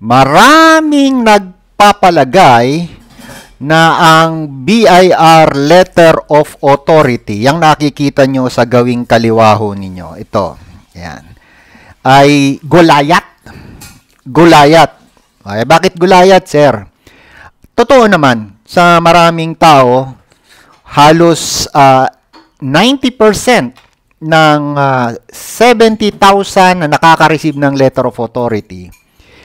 maraming nagpapalagay na ang BIR Letter of Authority, yung nakikita nyo sa gawing kaliwaho ninyo, ito, yan, ay gulayat. Gulayat. Ay, bakit gulayat, sir? Totoo naman, sa maraming tao, halos uh, 90% ng uh, 70,000 na nakaka-receive ng letter of authority,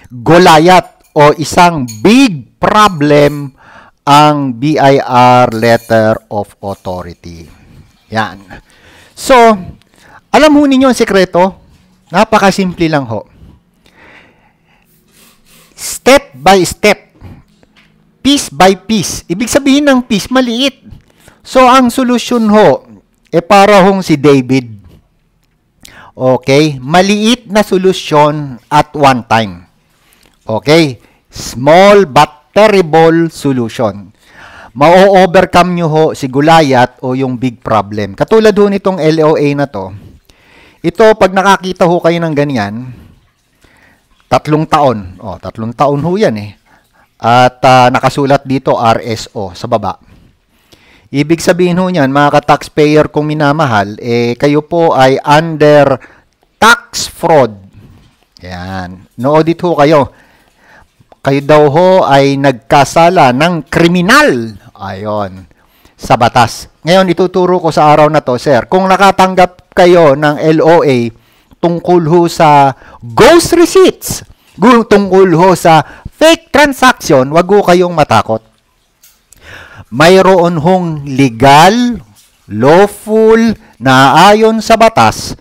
Goliath o isang big problem ang BIR letter of authority. Yan. So, alam ho ninyo ang sekreto? Napakasimple lang ho. Step by step. Piece by piece. Ibig sabihin ng piece, maliit. So, ang solusyon ho, eh para hong si David. Okay? Maliit na solusyon at one time. Okay? Small but terrible solution. Ma-overcome nyo ho si Gulayat o yung big problem. Katulad ho nitong LOA na to. Ito, pag nakakita ho kayo ng ganyan, tatlong taon. O, tatlong taon ho yan eh. At uh, nakasulat dito RSO sa baba. Ibig sabihin ho niyan, mga ka-taxpayer kong minamahal, eh, kayo po ay under tax fraud. Yan. No-audit ho kayo. Kayo daw ho ay nagkasala ng kriminal. Ayon. Sa batas. Ngayon, ituturo ko sa araw na to, sir. Kung nakatanggap kayo ng LOA tungkol ho sa ghost receipts, tungkol ho sa fake transaction, wag ho kayong matakot mayroon hong legal, lawful, na ayon sa batas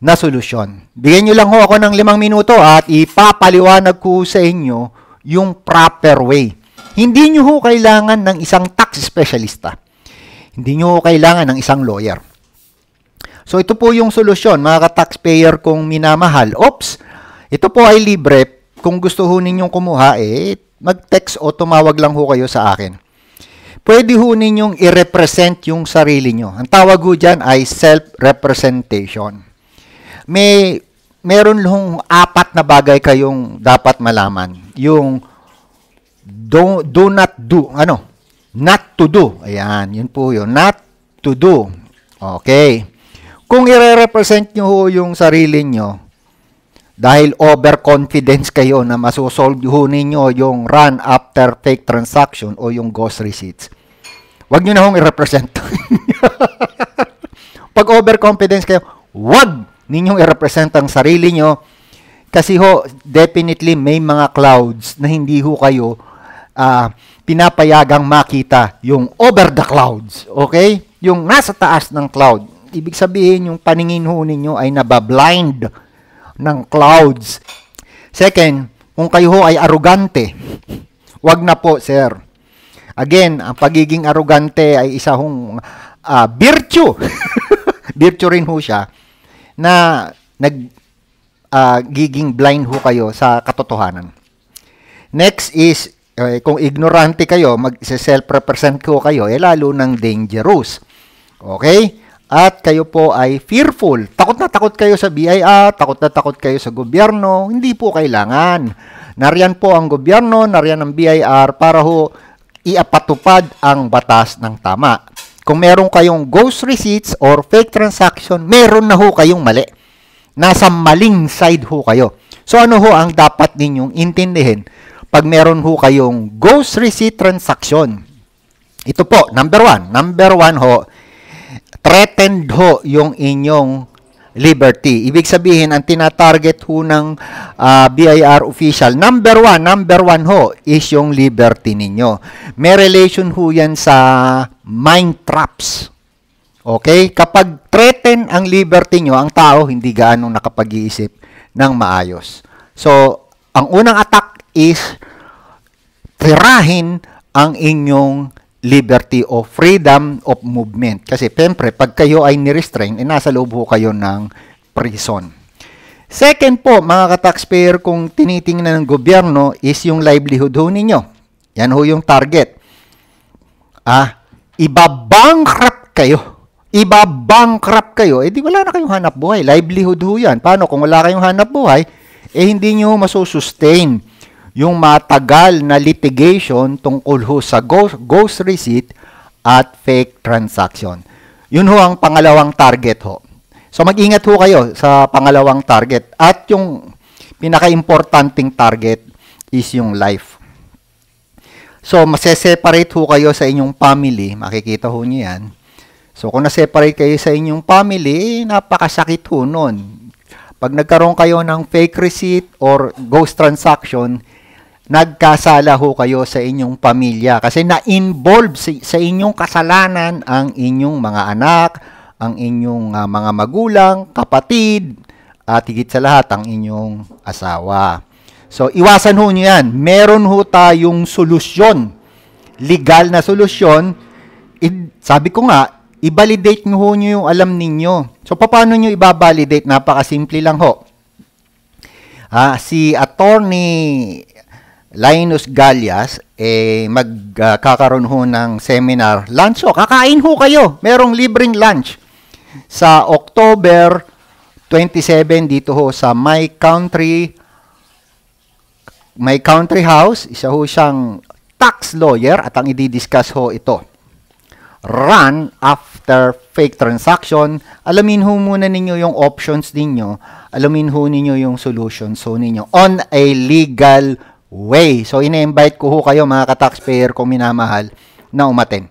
na solusyon. Bigyan nyo lang ho ako ng limang minuto at ipapaliwanag ko sa inyo yung proper way. Hindi nyo ho kailangan ng isang tax specialista. Hindi nyo ho kailangan ng isang lawyer. So ito po yung solusyon, mga ka-taxpayer kong minamahal. Oops, ito po ay libre. Kung gusto ho ninyong kumuha, eh, mag-text o tumawag lang ho kayo sa akin pwede ho ninyong i-represent yung sarili nyo. Ang tawag ho dyan ay self-representation. May, meron hong apat na bagay kayong dapat malaman. Yung do, do not do, ano? Not to do. Ayan, yun po yun. Not to do. Okay. Kung i-represent nyo ho yung sarili nyo, dahil overconfidence kayo na masusolve ho ninyo yung run after fake transaction o yung ghost receipts. Huwag nyo na hong i-represent. Pag overconfidence kayo, huwag ninyong i-represent ang sarili nyo kasi ho, definitely may mga clouds na hindi ho kayo uh, pinapayagang makita yung over the clouds. Okay? Yung nasa taas ng cloud. Ibig sabihin, yung paningin ho ninyo ay nabablind ng clouds. Second, kung kayo ho ay arugante, wag na po, sir. Again, ang pagiging arugante ay isa hong uh, virtue. virtue rin ho siya na nag uh, giging blind ho kayo sa katotohanan. Next is eh, kung ignorante kayo, mag-self-represent ko kayo, eh lalo ng dangerous. Okay? at kayo po ay fearful. Takot na takot kayo sa BIR, takot na takot kayo sa gobyerno, hindi po kailangan. Nariyan po ang gobyerno, nariyan ang BIR para ho iapatupad ang batas ng tama. Kung meron kayong ghost receipts or fake transaction, meron na ho kayong mali. Nasa maling side ho kayo. So ano ho ang dapat ninyong intindihin pag meron ho kayong ghost receipt transaction? Ito po, number one. Number one ho, threatened ho yung inyong liberty. Ibig sabihin, ang tinatarget ho ng uh, ah, BIR official, number one, number one ho, is yung liberty ninyo. May relation ho yan sa mind traps. Okay? Kapag threaten ang liberty nyo, ang tao hindi gaano nakapag-iisip ng maayos. So, ang unang attack is tirahin ang inyong liberty of freedom of movement. Kasi siyempre, pag kayo ay nirestrain, eh, nasa loob ho kayo ng prison. Second po, mga ka-taxpayer, kung tinitingnan ng gobyerno is yung livelihood ho ninyo. Yan ho yung target. Ah, ibabankrupt kayo. Ibabankrupt kayo. Eh di wala na kayong hanap buhay. Livelihood ho yan. Paano kung wala kayong hanap buhay, eh hindi nyo masusustain yung matagal na litigation tungkol ho sa ghost, ghost receipt at fake transaction. Yun ho ang pangalawang target ho. So mag-ingat ho kayo sa pangalawang target. At yung pinaka-importanting target is yung life. So maseseparate ho kayo sa inyong family. Makikita ho niyo yan. So kung na-separate kayo sa inyong family, eh, napakasakit ho nun. Pag nagkaroon kayo ng fake receipt or ghost transaction, nagkasala ho kayo sa inyong pamilya kasi na-involve sa, inyong kasalanan ang inyong mga anak, ang inyong uh, mga magulang, kapatid, at higit sa lahat ang inyong asawa. So, iwasan ho nyo yan. Meron ho tayong solusyon. Legal na solusyon. I, sabi ko nga, i-validate nyo ho nyo yung alam ninyo. So, paano nyo i-validate? Napakasimple lang ho. Ah, si attorney Linus Gallias, eh, magkakaroon uh, ho ng seminar. Lunch ho, kakain ho kayo. Merong libreng lunch. Sa October 27, dito ho sa My Country, My Country House, isa ho siyang tax lawyer at ang i-discuss ho ito run after fake transaction, alamin ho muna ninyo yung options ninyo, alamin ho ninyo yung solutions ho ninyo on a legal way. So, ina-invite ko ho kayo mga ka-taxpayer ko minamahal na umaten.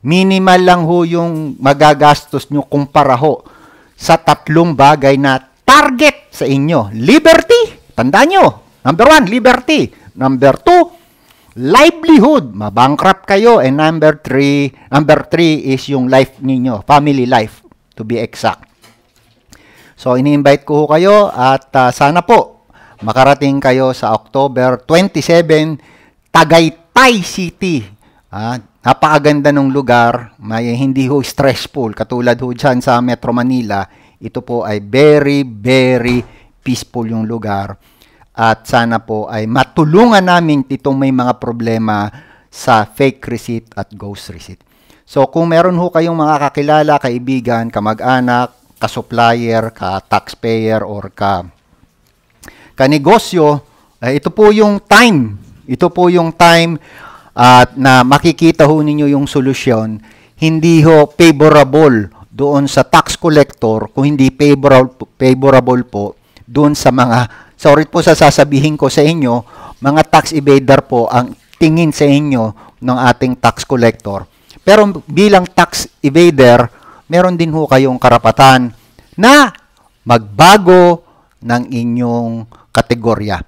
Minimal lang ho yung magagastos nyo kumpara ho sa tatlong bagay na target sa inyo. Liberty, tandaan nyo. Number one, liberty. Number two, livelihood, mabankrupt kayo. And number three, number three is yung life ninyo, family life, to be exact. So, ini-invite ko kayo at uh, sana po makarating kayo sa October 27, Tagaytay City. Ah, napakaganda ng lugar, may hindi ho stressful katulad ho dyan sa Metro Manila. Ito po ay very, very peaceful yung lugar at sana po ay matulungan namin itong may mga problema sa fake receipt at ghost receipt. So kung meron ho kayong mga kakilala, kaibigan, kamag-anak, ka-supplier, ka-taxpayer, or ka kanegosyo, eh, ito po yung time. Ito po yung time at uh, na makikita ho ninyo yung solusyon. Hindi ho favorable doon sa tax collector kung hindi favorable, favorable po doon sa mga Sorry po sa sasabihin ko sa inyo, mga tax evader po ang tingin sa inyo ng ating tax collector. Pero bilang tax evader, meron din ho kayong karapatan na magbago ng inyong kategorya.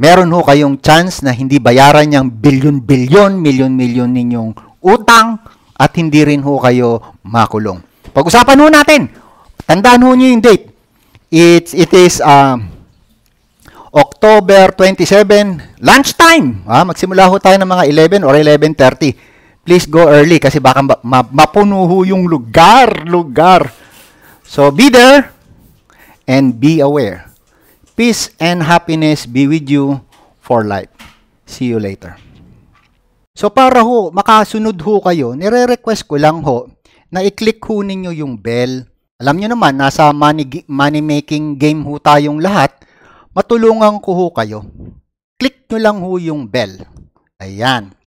Meron ho kayong chance na hindi bayaran yung bilyon-bilyon, milyon-milyon ninyong utang at hindi rin ho kayo makulong. Pag-usapan ho natin. Tandaan ho niyo yung date. It's, it is um, October 27, lunchtime. Ah, magsimula ho tayo ng mga 11 or 11.30. Please go early kasi baka ma- mapuno ho yung lugar, lugar. So be there and be aware. Peace and happiness be with you for life. See you later. So para ho, makasunod ho kayo, nire-request ko lang ho na i-click ho ninyo yung bell. Alam nyo naman, nasa money, money making game ho tayong lahat matulungan ko ho kayo. Click nyo lang ho yung bell. Ayan.